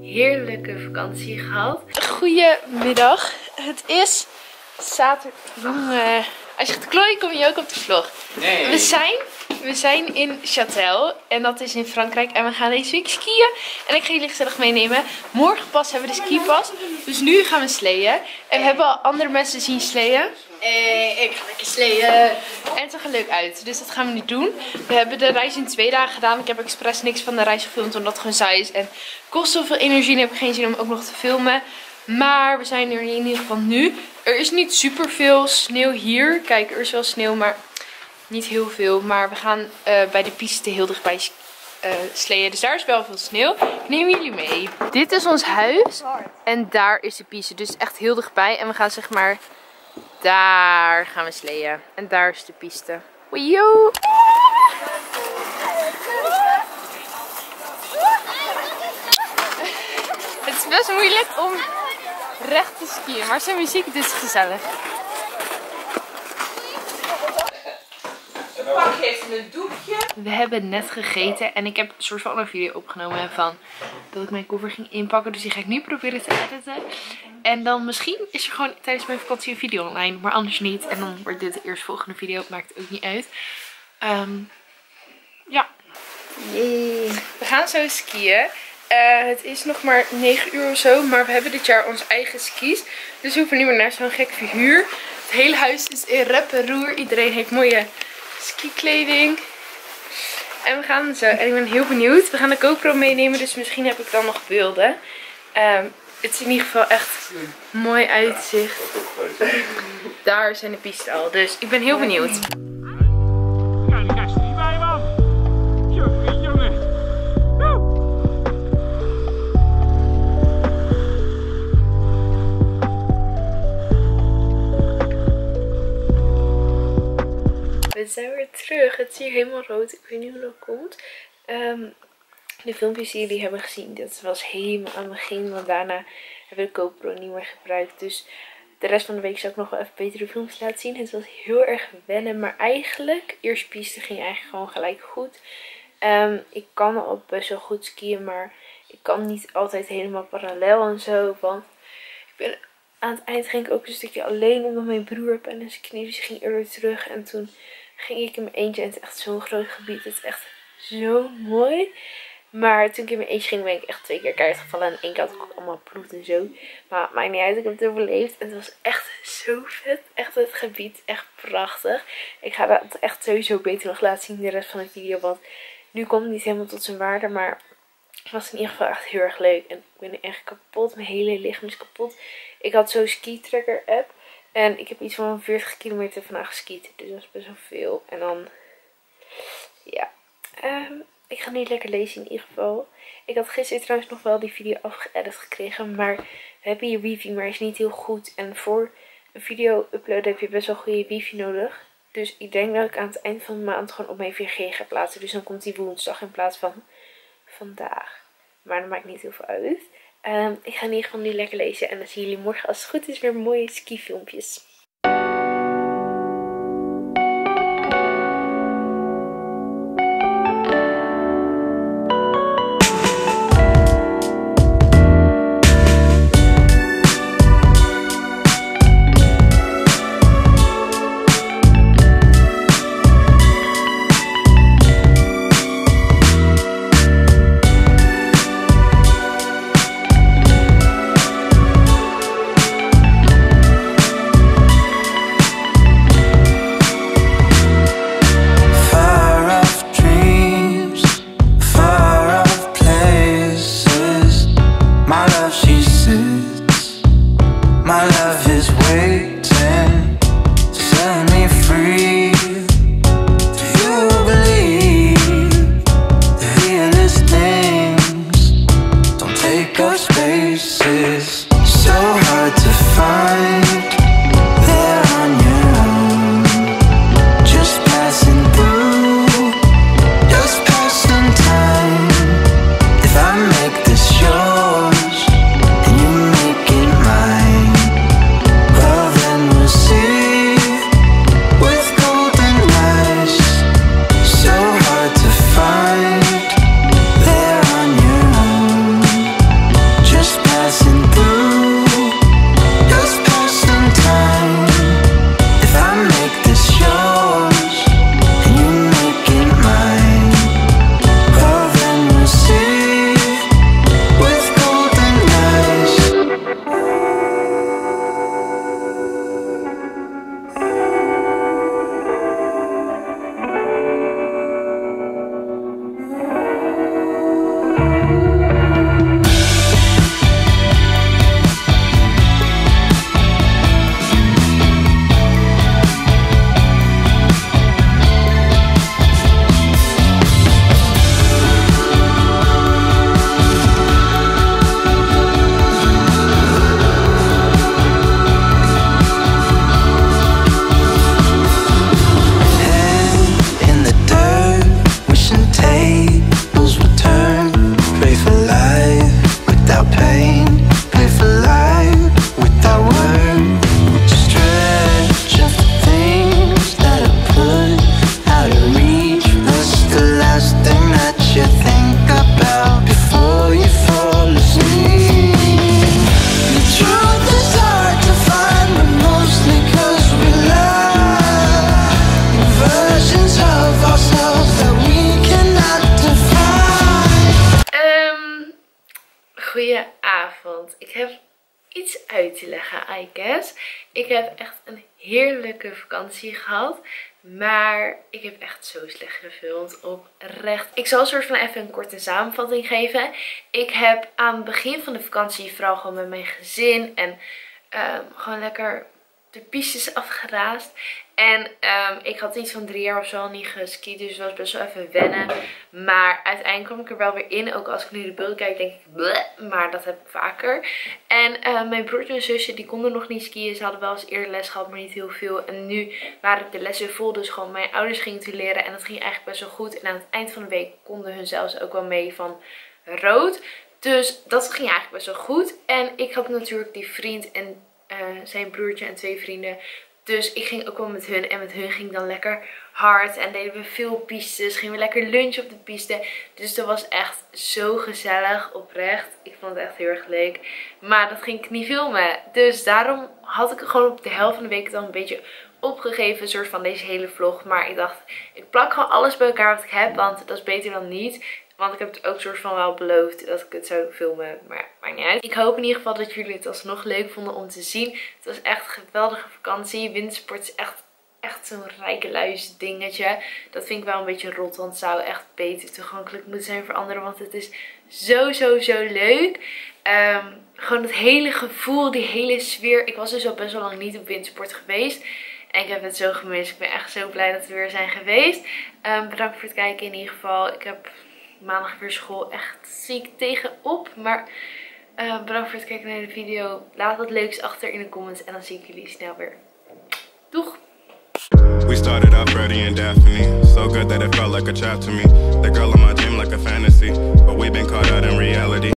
Heerlijke vakantie gehad. Goedemiddag. Het is zaterdag. Jongen. Als je gaat klooien, kom je ook op de vlog. Nee. We zijn, we zijn in Châtel. En dat is in Frankrijk. En we gaan deze week skiën. En ik ga jullie gezellig meenemen. Morgen pas hebben we de skipas. Dus nu gaan we sleeën. En we hebben al andere mensen zien sleeën. Eh, ik ga lekker sleeën. En het zag er leuk uit. Dus dat gaan we nu doen. We hebben de reis in twee dagen gedaan. Ik heb expres niks van de reis gefilmd. Omdat het gewoon saai is. En kost zoveel energie. En heb ik geen zin om ook nog te filmen. Maar we zijn er in ieder geval nu. Er is niet super veel sneeuw hier. Kijk, er is wel sneeuw, maar niet heel veel. Maar we gaan eh, bij de piste heel dichtbij uh, sleeën. Dus daar is wel veel sneeuw. Ik neem jullie mee. Dit is ons huis. En daar is de piste. Dus echt heel dichtbij. En we gaan zeg maar... Daar gaan we sleeën. En daar is de piste. Woejoe! Het is best moeilijk om recht te skiën. Maar zijn muziek is gezellig. Pak even een doekje. We hebben net gegeten en ik heb een soort van een video opgenomen van dat ik mijn koffer ging inpakken. Dus die ga ik nu proberen te editen. En dan misschien is er gewoon tijdens mijn vakantie een video online, maar anders niet. En dan wordt dit de eerstvolgende video, maakt ook niet uit. Um, ja. We gaan zo skiën. Uh, het is nog maar 9 uur of zo, maar we hebben dit jaar onze eigen skis. Dus we hoeven niet meer naar zo'n gek verhuur. Het hele huis is in rep en roer. Iedereen heeft mooie skikleding. En we gaan zo. En ik ben heel benieuwd. We gaan de GoPro meenemen, dus misschien heb ik dan nog beelden. Um, het is in ieder geval echt mooi uitzicht. Daar zijn de pisten al, dus ik ben heel benieuwd. We zijn terug. Het is hier helemaal rood. Ik weet niet hoe dat komt. Um, de filmpjes die jullie hebben gezien, dat was helemaal aan het begin. Want daarna hebben we de GoPro niet meer gebruikt. Dus de rest van de week zal ik nog wel even betere filmpjes laten zien. Het was heel erg wennen. Maar eigenlijk, eerste piste ging eigenlijk gewoon gelijk goed. Um, ik kan al best wel goed skiën, maar ik kan niet altijd helemaal parallel en zo. Want ik ben, aan het eind ging ik ook een stukje alleen omdat mijn broer en zijn knie. Dus ging eerder terug. En toen ging ik in mijn eentje. En het is echt zo'n groot gebied. Het is echt zo mooi. Maar toen ik in mijn eentje ging, ben ik echt twee keer keihard gevallen. En één keer had ik ook allemaal bloed en zo. Maar maakt niet uit, ik heb het overleefd. En het was echt zo vet. Echt het gebied, echt prachtig. Ik ga dat echt sowieso beter nog laten zien in de rest van de video. Want nu komt het niet helemaal tot zijn waarde. Maar het was in ieder geval echt heel erg leuk. En ik ben echt kapot. Mijn hele lichaam is kapot. Ik had zo'n ski tracker app. En ik heb iets van 40 kilometer vandaag geskiet. Dus dat is best wel veel. En dan, ja. Um, ik ga nu lekker lezen in ieder geval. Ik had gisteren trouwens nog wel die video afgeëdit gekregen. Maar we hebben hier wifi, maar is niet heel goed. En voor een video uploaden heb je best wel goede wifi nodig. Dus ik denk dat ik aan het eind van de maand gewoon op mijn 4G ga plaatsen. Dus dan komt die woensdag in plaats van vandaag. Maar dat maakt niet heel veel uit. Um, ik ga in ieder geval nu lekker lezen. En dan zien jullie morgen als het goed is weer mooie ski Goedenavond. Ik heb iets uit te leggen, I guess. Ik heb echt een heerlijke vakantie gehad. Maar ik heb echt zo slecht gefilmd. Oprecht. Ik zal een soort van even een korte samenvatting geven. Ik heb aan het begin van de vakantie vooral gewoon met mijn gezin. En um, gewoon lekker de pistes afgeraasd. En um, ik had iets van drie jaar of zo al niet geskiet. Dus het was best wel even wennen. Maar uiteindelijk kwam ik er wel weer in. Ook als ik nu de beelden kijk denk ik bleh, Maar dat heb ik vaker. En uh, mijn broertje en zusje die konden nog niet skiën. Ze hadden wel eens eerder les gehad maar niet heel veel. En nu waren de lessen vol. Dus gewoon mijn ouders gingen te leren. En dat ging eigenlijk best wel goed. En aan het eind van de week konden hun zelfs ook wel mee van rood. Dus dat ging eigenlijk best wel goed. En ik had natuurlijk die vriend en uh, zijn broertje en twee vrienden. Dus ik ging ook wel met hun. En met hun ging dan lekker hard. En deden we veel pistes. Gingen we lekker lunchen op de piste. Dus dat was echt zo gezellig. Oprecht. Ik vond het echt heel erg leuk. Maar dat ging ik niet filmen. Dus daarom had ik gewoon op de helft van de week dan een beetje opgegeven. Soort van deze hele vlog. Maar ik dacht, ik plak gewoon alles bij elkaar wat ik heb. Want dat is beter dan niet. Want ik heb het ook soort van wel beloofd dat ik het zou filmen. Maar maakt niet uit. Ik hoop in ieder geval dat jullie het alsnog leuk vonden om te zien. Het was echt een geweldige vakantie. Wintersport is echt, echt zo'n rijke luis dingetje. Dat vind ik wel een beetje rot. Want het zou echt beter toegankelijk moeten zijn voor anderen. Want het is zo, zo, zo leuk. Um, gewoon het hele gevoel, die hele sfeer. Ik was dus al best wel lang niet op wintersport geweest. En ik heb het zo gemist. Ik ben echt zo blij dat we weer zijn geweest. Um, bedankt voor het kijken in ieder geval. Ik heb maandag weer school echt ziek tegenop. Maar uh, bedankt voor het kijken naar de video. Laat wat leuks achter in de comments. En dan zie ik jullie snel weer. Doeg! We started out Freddie and Daphne So good that it felt like a chat to me The girl in my dream like a fantasy But we've been caught out in reality